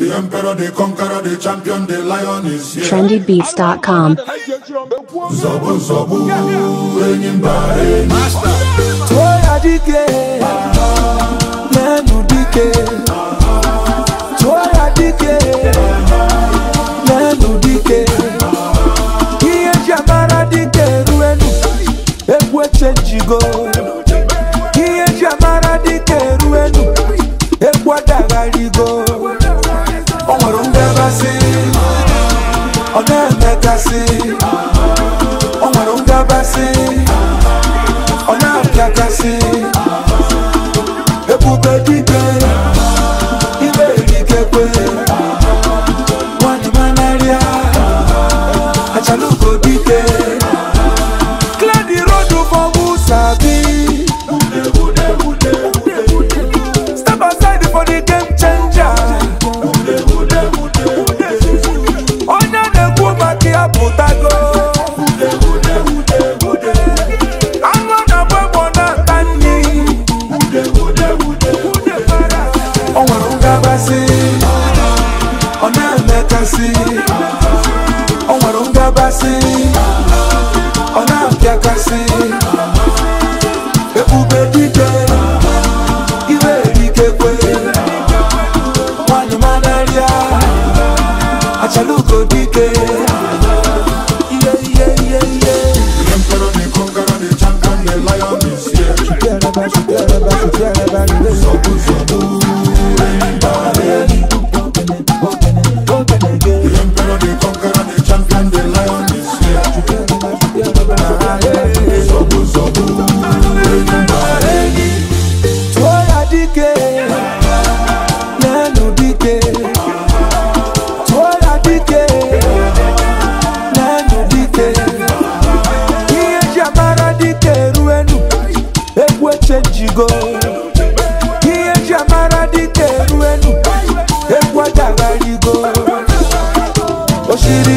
The emperor, the conqueror, the champion, the lion is here. trendybeats.com. Zobu zobu, enyi mba enyi. tụọ ya dike n'enu dike tụọ dike n'enu dike ihe ji amara dike eruenu egwu echenjigo vai te. Na-emekasị o nwere ngabasị ọ na-apịakasị ebube dike iwe erikekwe nwanyị manarịa achalugo dike ihe ihe ihe ihe The emperor, the conqueror, the